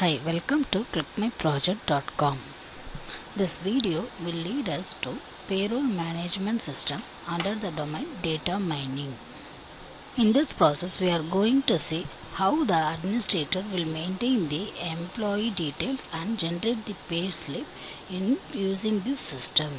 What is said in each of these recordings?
Hi, welcome to clickmyproject.com. This video will lead us to payroll management system under the domain data mining. In this process, we are going to see how the administrator will maintain the employee details and generate the pay slip in using this system.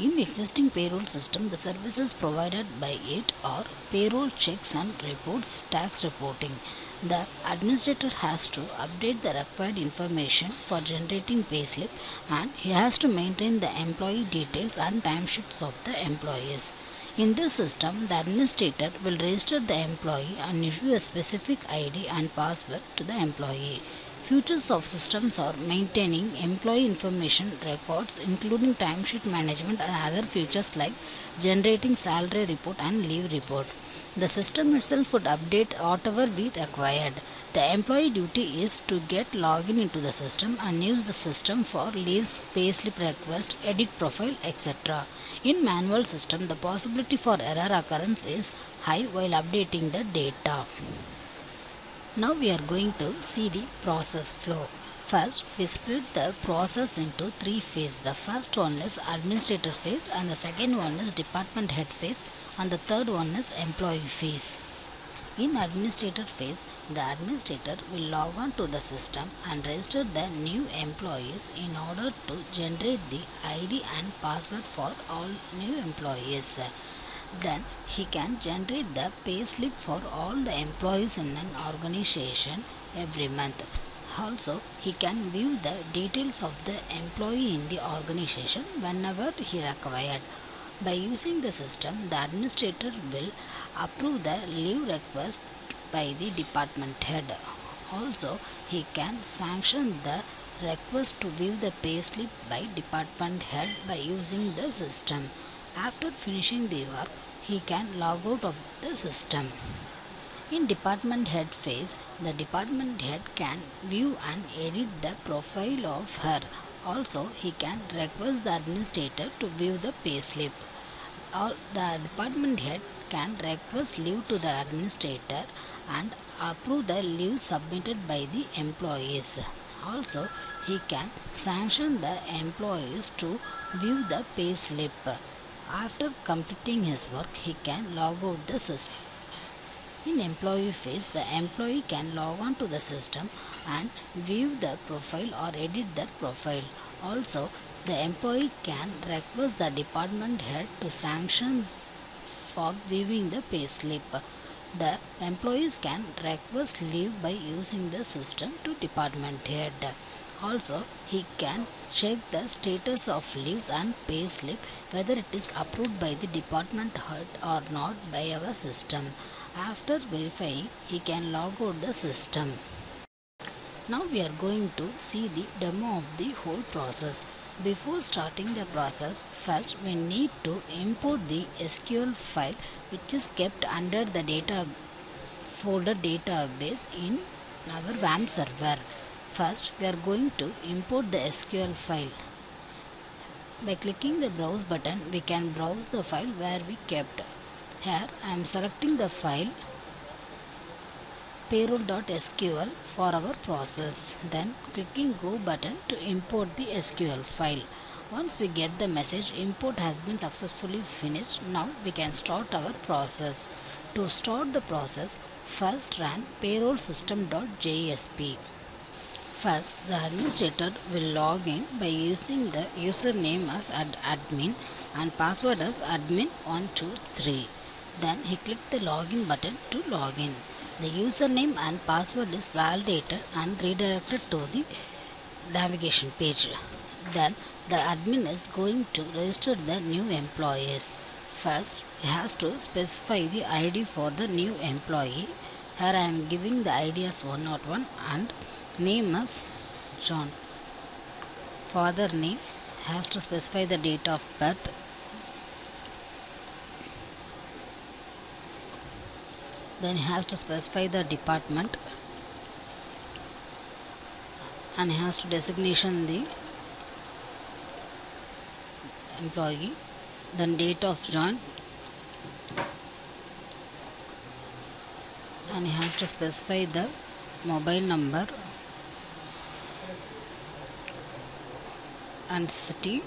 In existing payroll system, the services provided by it are payroll checks and reports, tax reporting. The administrator has to update the required information for generating payslip and he has to maintain the employee details and timesheets of the employees. In this system, the administrator will register the employee and issue a specific ID and password to the employee. Features of systems are maintaining employee information records including timesheet management and other features like generating salary report and leave report. The system itself would update whatever we required. The employee duty is to get login into the system and use the system for leaves, payslip request, edit profile, etc. In manual system, the possibility for error occurrence is high while updating the data. Now we are going to see the process flow. First, we split the process into three phases. The first one is administrator phase, and the second one is department head phase, and the third one is employee phase. In administrator phase, the administrator will log on to the system and register the new employees in order to generate the ID and password for all new employees. Then he can generate the payslip for all the employees in an organization every month. Also, he can view the details of the employee in the organization whenever he required. By using the system, the administrator will approve the leave request by the department head. Also, he can sanction the request to view the payslip by department head by using the system. After finishing the work, he can log out of the system. In department head phase, the department head can view and edit the profile of her. Also, he can request the administrator to view the payslip. Or the department head can request leave to the administrator and approve the leave submitted by the employees. Also, he can sanction the employees to view the payslip. After completing his work, he can log out the system. In employee phase, the employee can log on to the system and view the profile or edit their profile. Also, the employee can request the department head to sanction for viewing the payslip. The employees can request leave by using the system to department head. Also, he can check the status of leaves and payslip whether it is approved by the department head or not by our system. After verifying, he can log out the system. Now we are going to see the demo of the whole process. Before starting the process, first we need to import the SQL file which is kept under the data folder database in our WAMP server. First, we are going to import the SQL file. By clicking the browse button, we can browse the file where we kept. Here I am selecting the file payroll.sql for our process. Then clicking go button to import the SQL file. Once we get the message import has been successfully finished, now we can start our process. To start the process, first run payroll system.jsp. First, the administrator will log in by using the username as ad admin and password as admin123. Then he click the login button to log in. The username and password is validated and redirected to the navigation page. Then the admin is going to register the new employees. First, he has to specify the ID for the new employee. Here I am giving the ID as 101 and name as John. Father name has to specify the date of birth. Then he has to specify the department and he has to designation the employee then date of join and he has to specify the mobile number and city.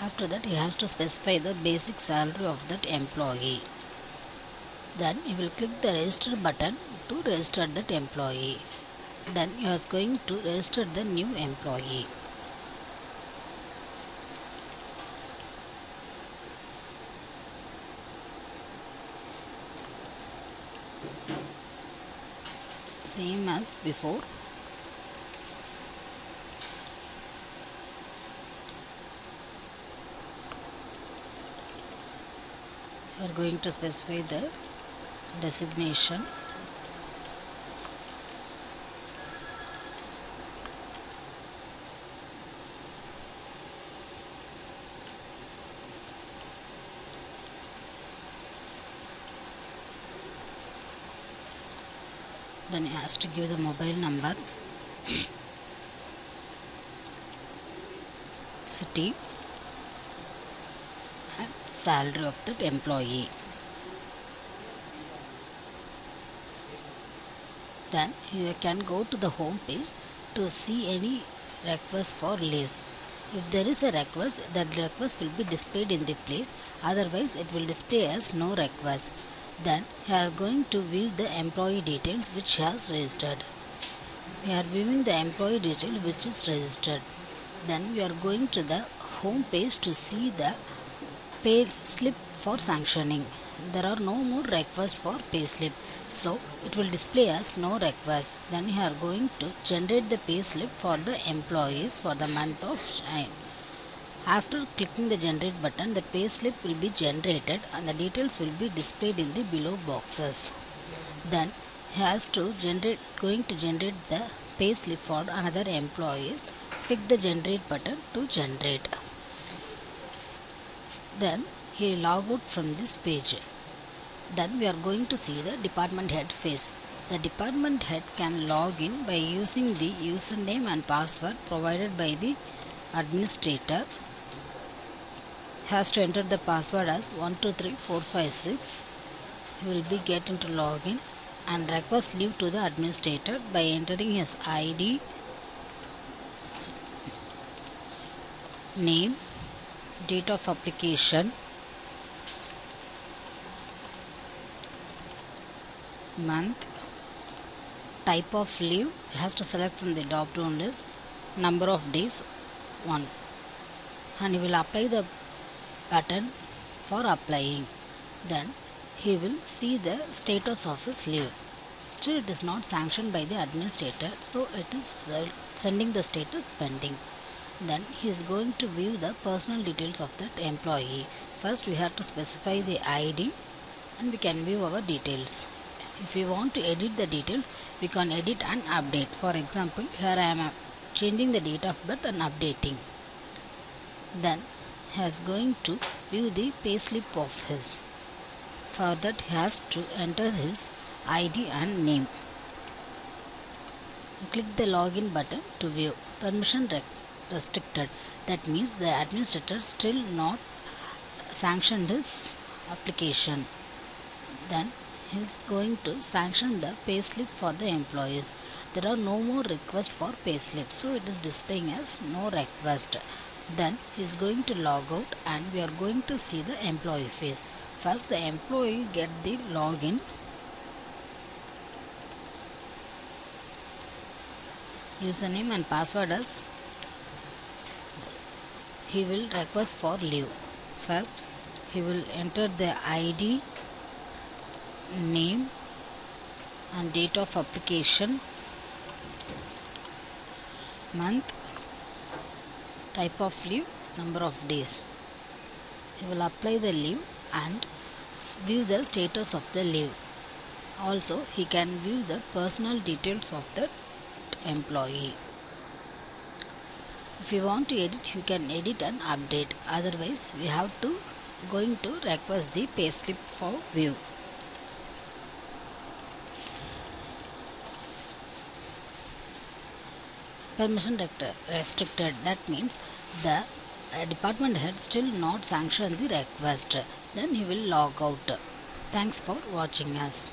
After that he has to specify the basic salary of that employee. Then you will click the register button to register that employee. Then you are going to register the new employee same as before? We are going to specify the designation then it has to give the mobile number. City. And salary of that employee. Then you can go to the home page to see any request for leaves. If there is a request that request will be displayed in the place. Otherwise it will display as no request then we are going to view the employee details which has registered. We are viewing the employee detail which is registered. Then we are going to the home page to see the pay slip for sanctioning. There are no more requests for pay slip. So it will display as no request. Then we are going to generate the pay slip for the employees for the month of shine after clicking the generate button the pay slip will be generated and the details will be displayed in the below boxes. Then he has to generate going to generate the pay slip for another employees click the generate button to generate. Then he log out from this page. Then we are going to see the department head face the department head can log in by using the username and password provided by the administrator has to enter the password as 123456 he will be get into login and request leave to the administrator by entering his id name date of application month type of leave. Has to select from the drop down list number of days 1 and he will apply the button for applying. Then he will see the status of his leave. Still it is not sanctioned by the administrator so it is uh, sending the status pending. Then he is going to view the personal details of that employee. First we have to specify the id and we can view our details. If we want to edit the details we can edit and update. For example here i am changing the date of birth and updating. Then he is going to view the payslip of his for that he has to enter his id and name. Click the login button to view. Permission restricted. That means the administrator still not sanctioned his application. Then he is going to sanction the payslip for the employees. There are no more requests for payslip so it is displaying as no request then he is going to log out and we are going to see the employee face. First the employee get the login. Username and password as he will request for leave. First he will enter the id name and date of application month type of leave number of days. He will apply the leave and view the status of the leave. Also he can view the personal details of the employee. If you want to edit you can edit and update. Otherwise we have to going to request the payslip for view permission restricted. That means the uh, department head still not sanction the request. Then he will log out. Thanks for watching us